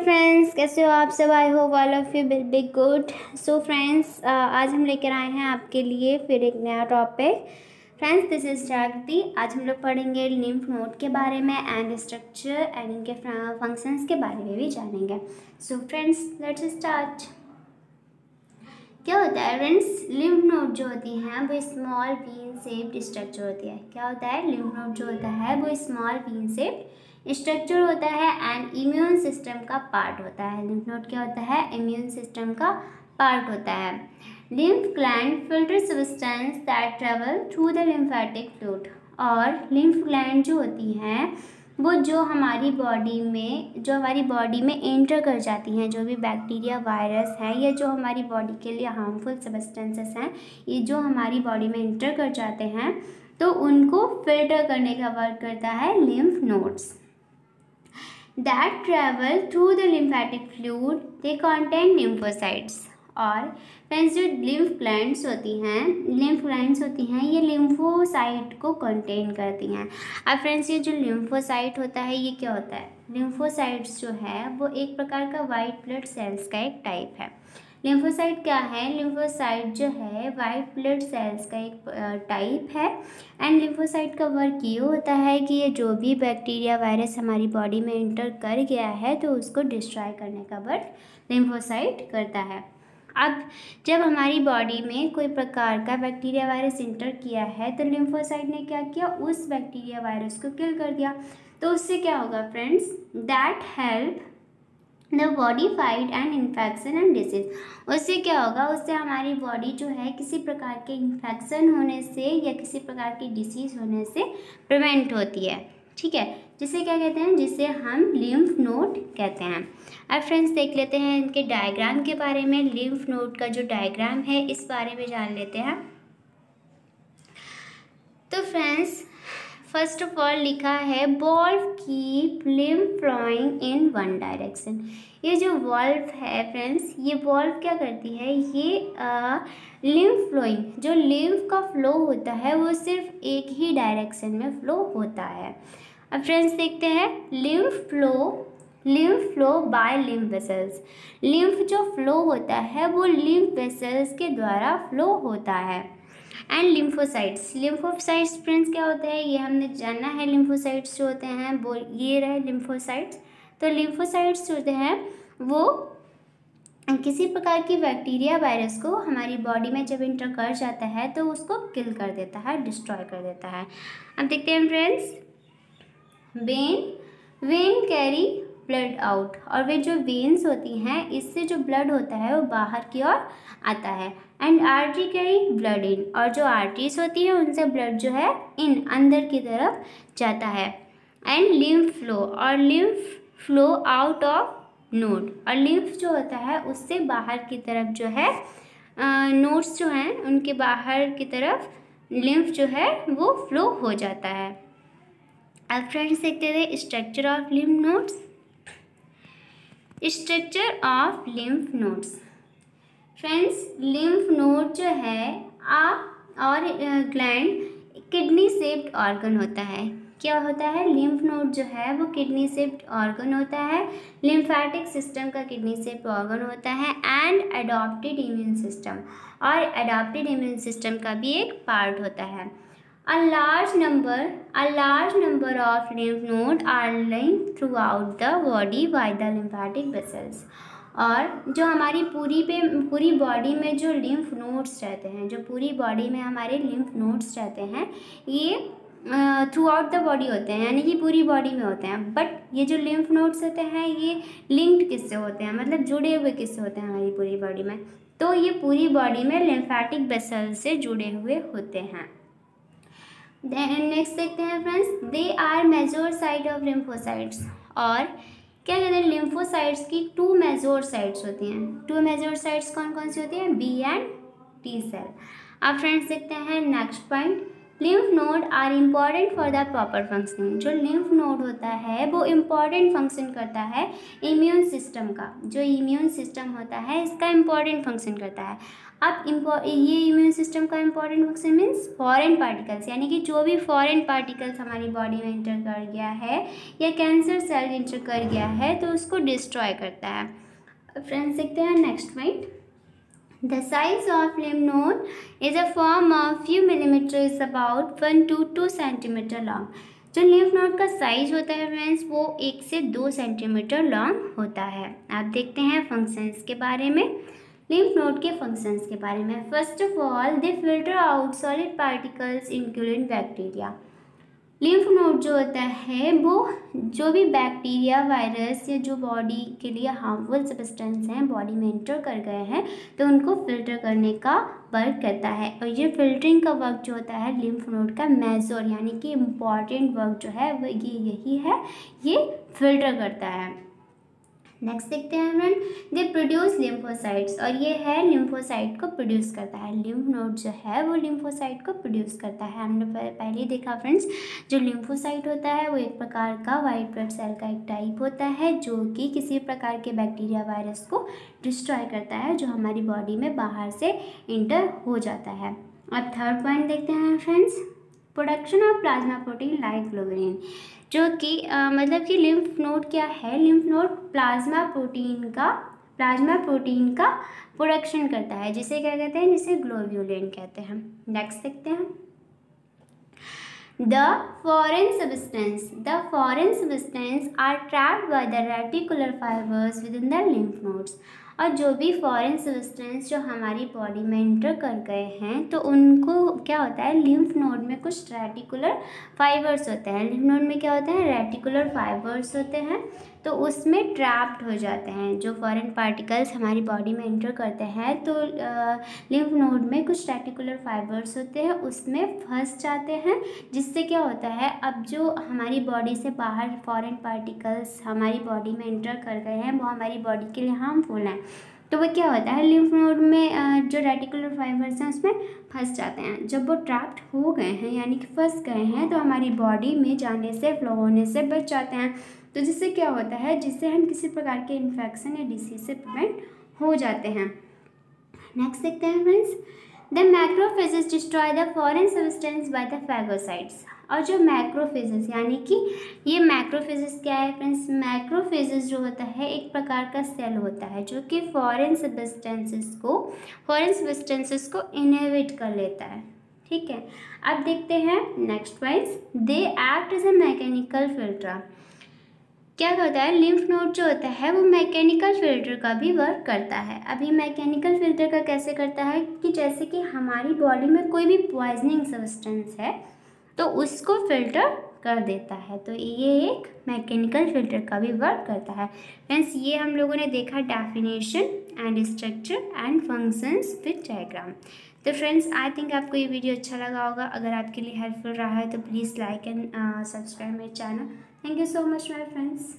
Friends कैसे हो आप सब? I hope all of you big big good so friends आज हम लेकर आए हैं आपके लिए फिर एक नया टॉपिक फ्रेंड्स दिस इज़ जागृति आज हम लोग पढ़ेंगे लिम्फ नोड के बारे में एंड स्ट्रक्चर एंड इनके फ़ंक्शंस के बारे में भी जानेंगे. सो फ्रेंड्स लेट्स स्टार्ट क्या होता है फ्रेंड्स लिम्फ नोड जो होती हैं, वो स्मॉल वीन सेप्ड स्ट्रक्चर होती है. क्या होता है? लिम्फ नोड जो होता है, वो स्मॉल वीन सेप्ड स्ट्रक्चर होता है एंड इम्यून सिस्टम का पार्ट होता है। लिम्फ नोड क्या होता है? इम्यून सिस्टम का पार्ट होता है। Lymph gland filter substance that travel through the lymphatic fluid और लिम्फ ग्लैंड जो होती हैं, वो जो हमारी बॉडी में, जो हमारी बॉडी में एंटर कर जाती हैं, जो भी बैक्टीरिया वायरस हैं, या जो हमारी बॉडी के लिए हार्मफुल सब्सटेंसेस हैं, ये जो हमारी बॉडी में एंटर कर जाते हैं तो उनको फ़िल्टर करने का वर्क करता है lymph nodes that travel through the lymphatic fluid, they contain lymphocytes. और फ्रेंड्स जो लिम्फ ग्लैंड्स होती हैं लिम्फ ग्लैंड्स होती हैं, ये लिम्फोसाइट को कंटेन करती हैं। अब फ्रेंड्स ये जो लिम्फोसाइट होता है, ये क्या होता है? लिम्फोसाइट्स जो है, वो एक प्रकार का वाइट ब्लड सेल्स का एक टाइप है। लिम्फोसाइट क्या है? लिम्फोसाइट जो है वाइट ब्लड सेल्स का एक टाइप है। एंड लिम्फोसाइट का वर्क ये होता है कि ये जो भी बैक्टीरिया वायरस हमारी बॉडी में इंटर कर गया है तो उसको डिस्ट्रॉय करने का वर्क लिम्फोसाइट करता है। अब जब हमारी बॉडी में कोई प्रकार का बैक्टीरिया वायरस इंटर किया है तो लिम्फोसाइट ने क्या किया? उस बैक्टीरिया वायरस को किल कर दिया। तो उससे क्या होगा friends that help the body fight and infection and disease उससे क्या होगा? उससे हमारी बॉडी जो है, किसी प्रकार के इन्फेक्शन होने से या किसी प्रकार की डिसीज़ होने से प्रिवेंट होती है। ठीक है? जिसे क्या कहते हैं? जिसे हम लिम्फ नोड कहते हैं। अब फ्रेंड्स देख लेते हैं इनके डायग्राम के बारे में। लिम्फ नोड का जो डायग्राम है, इस बारे में जान लेते हैं। तो फ्रेंड्स फ़र्स्ट ऑफ़ ऑल लिखा है valve keep lymph flowing in one direction ये जो वॉल्व है फ्रेंड्स ये वॉल्व क्या करती है? ये लिम्फ फ्लोइंग जो लिम्फ का फ्लो होता है, वो सिर्फ़ एक ही डायरेक्शन में फ्लो होता है। अब फ्रेंड्स देखते हैं lymph flow lymph flow by lymph vessels lymph जो फ्लो होता है, वो लिम्फ वेसल्स के द्वारा फ्लो होता है। एंड लिम्फोसाइट्स लिम्फोसाइट्स फ्रेंड्स क्या होते हैं? ये हमने जाना है लिम्फोसाइट्स जो होते हैं, वो, ये रहे लिम्फोसाइट्स तो लिम्फोसाइट्स जो हैं, वो किसी प्रकार की बैक्टीरिया वायरस को हमारी बॉडी में जब इंटर कर जाता है तो उसको किल कर देता है डिस्ट्रॉय कर देता है। अब देखते हैं friends vein vein carry blood out और वे जो वेन्स होती हैं, इससे जो ब्लड होता है, वो बाहर की ओर आता है। And artery carry blood in और जो आर्टरीज होती हैं, उनसे ब्लड जो है इन अंदर की तरफ़ जाता है। एंड लिम्फ फ्लो और lymph flow out of node और लिम्फ जो होता है, उससे बाहर की तरफ़ जो है नोड्स जो हैं, उनके बाहर की तरफ़ लिम्फ जो है, वो फ्लो हो जाता है। अब फ्रेंड्स देखते थे structure of lymph nodes structure of lymph nodes friends lymph node जो है, आप और ग्लैंड किडनी सेप्ड ऑर्गन होता है। क्या होता है लिम्फ नोड जो है वो किडनी सेप्ड ऑर्गन होता है लिम्फेटिक सिस्टम का किडनी सेप्ड ऑर्गन होता है एंड अडॉप्टेड इम्यून सिस्टम और अडॉप्टेड इम्यून सिस्टम का भी एक पार्ट होता है A large number, a large number of lymph nodes are linked throughout the body by the lymphatic vessels. और जो हमारी पूरी पे पूरी बॉडी में जो लिम्फ नोड्स रहते हैं जो पूरी बॉडी में हमारे लिम्फ नोड्स रहते हैं ये थ्रू आउट द बॉडी होते हैं, यानी कि पूरी बॉडी में होते हैं। बट ये जो लिम्फ नोड्स होते हैं, ये लिंक्ड किससे होते हैं? मतलब जुड़े हुए किससे होते हैं हमारी पूरी बॉडी में? तो ये पूरी बॉडी में लिम्फेटिक बेसल से जुड़े हुए होते हैं। नेक्स्ट देखते हैं friends they are major site of lymphocytes और क्या कहते हैं? लिम्फोसाइड्स की टू मेजोर साइड्स होती हैं। टू मेजोर साइड्स कौन कौन सी होती हैं? बी एंड टी सेल अब फ्रेंड्स देखते हैं next point lymph node are important for the proper functioning जो लिम्फ नोड होता है, वो इंपॉर्टेंट फ़ंक्शन करता है इम्यून सिस्टम का। जो इम्यून सिस्टम होता है, इसका इंपॉर्टेंट फ़ंक्शन करता है। अब ये इम्यून सिस्टम का important function means foreign particles यानी कि जो भी फॉरेन पार्टिकल्स हमारी बॉडी में इंटर कर गया है या कैंसर सेल इंटर कर गया है तो उसको डिस्ट्रॉय करता है। फ्रेंड्स देखते हैं next point The size of lymph node is a form of few millimeters about one to two centimetre long जो लिम्फ नोड का साइज़ होता है फ्रेंड्स वो एक से दो सेंटीमीटर लॉन्ग होता है। आप देखते हैं फ़ंक्शंस के बारे में। लिम्फ नोड के फ़ंक्शंस के बारे में। First of all they filter out solid particles including bacteria lymph node जो होता है, वो जो भी बैक्टीरिया वायरस या जो बॉडी के लिए हार्मफुल सब्सटेंस हैं बॉडी में एंटर कर गए हैं तो उनको फ़िल्टर करने का वर्क करता है। और ये फिल्टरिंग का वर्क जो होता है लिम्फ नोड का मेजोर यानी कि इंपॉर्टेंट वर्क जो है, वो ये यही है, ये फ़िल्टर करता है। नेक्स्ट देखते हैं फ्रेंड दे प्रोड्यूस लिम्फोसाइट्स और ये है लिम्फोसाइट को प्रोड्यूस करता है। लिम्फ नोड जो है वो लिम्फोसाइट को प्रोड्यूस करता है। हमने पहले देखा फ्रेंड्स जो लिम्फोसाइट होता है वो एक प्रकार का वाइट ब्लड सेल का एक टाइप होता है, जो कि किसी प्रकार के बैक्टीरिया वायरस को डिस्ट्रॉय करता है, जो हमारी बॉडी में बाहर से इंटर हो जाता है। अब थर्ड पॉइंट देखते हैं friends production of plasma protein like globulin जो कि मतलब कि लिम्फ नोड क्या है? लिम्फ नोड प्लाज्मा प्रोटीन का प्लाज्मा प्रोटीन का प्रोडक्शन करता है। जिसे क्या कहते हैं? जिसे ग्लोब्यूलिन कहते हैं। नेक्स्ट देखते हैं। The foreign substance the foreign substance are trapped by the reticular fibres within the lymph nodes और जो भी फॉरेन सब्सटेंस जो हमारी बॉडी में इंटर कर गए हैं तो उनको क्या होता है लिम्फ नोड में कुछ रेटिकुलर फाइबर्स होते हैं। लिम्फ नोड में क्या होता है रेटिकुलर फाइबर्स होते हैं तो उसमें ट्रैप्ड हो जाते हैं। जो फॉरेन पार्टिकल्स हमारी बॉडी में इंटर करते हैं तो लिम्फ नोड में कुछ रेटिकुलर फाइबर्स होते हैं, उसमें फंस जाते हैं, जिससे क्या होता है, अब जो हमारी बॉडी से बाहर फॉरेन पार्टिकल्स हमारी बॉडी में इंटर कर गए हैं, वो हमारी बॉडी के लिए हार्मफुल हैं। तो वो क्या होता है लिम्फ नोड में जो रेटिकुलर फाइबर्स हैं, उसमें फंस जाते हैं। जब वो ट्रैप्ड हो गए हैं, यानी कि फंस गए हैं तो हमारी बॉडी में जाने से फ्लो होने से बच जाते हैं। तो जिससे क्या होता है, जिससे हम किसी प्रकार के इन्फेक्शन या डिसीज से प्रिवेंट हो जाते हैं। नेक्स्ट देखते हैं friends the macrophages destroy the foreign substance by the phagocytes और जो मैक्रोफेजेस यानी कि ये मैक्रोफेजेस क्या है फ्रेंड्स मैक्रोफेजेस जो होता है, एक प्रकार का सेल होता है, जो कि फॉरेन सब्सटेंसेस को फॉरेन सब्सटेंसेस को इनहेबिट कर लेता है। ठीक है? अब देखते हैं next wise they act as a mechanical filter क्या होता है? लिम्फ नोड जो होता है, वो मैकेनिकल फ़िल्टर का भी वर्क करता है। अभी मैकेनिकल फ़िल्टर का कैसे करता है? कि जैसे कि हमारी बॉडी में कोई भी पॉइजनिंग सब्सटेंस है तो उसको फ़िल्टर कर देता है। तो ये एक मैकेनिकल फ़िल्टर का भी वर्क करता है। फ्रेंड्स, ये हम लोगों ने देखा definition and structure and functions with diagram. तो फ्रेंड्स, आई थिंक आपको ये वीडियो अच्छा लगा होगा। अगर आपके लिए हेल्पफुल रहा है तो please like and subscribe my channel. Thank you so much my friends.